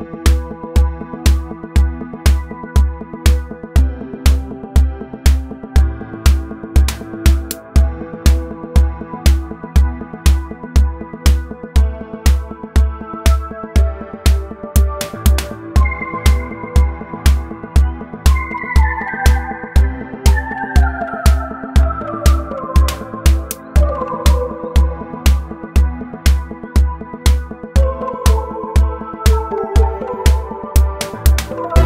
you Bye.